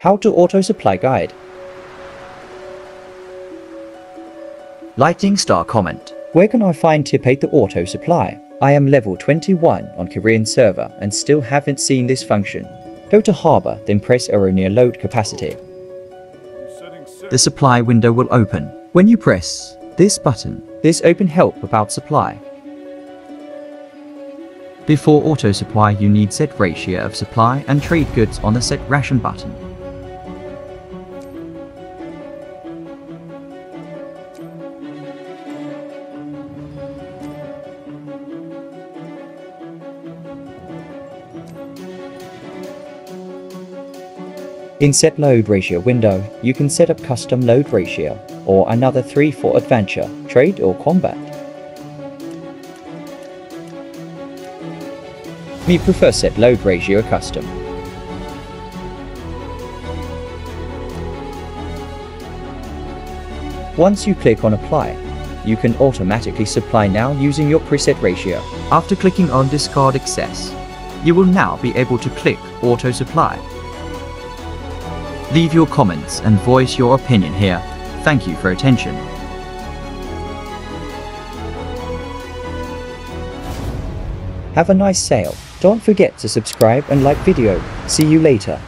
How to auto supply guide. Lightning Star comment. Where can I find Tip8 the auto supply? I am level 21 on Korean server and still haven't seen this function. Go to harbor, then press arrow near load capacity. The supply window will open. When you press this button, This open help about supply. before auto supply you need set ratio of supply and trade goods on the set ration button. In set load ratio window, you can set up custom load ratio or another 3 for adventure, trade or combat. Me prefer set load ratio custom. Once you click on apply, you can automatically supply now using your preset ratio. After clicking on discard excess, you will now be able to click auto supply. Leave your comments and voice your opinion here. Thank you for attention. Have a nice sail. Don't forget to subscribe and like video. See you later.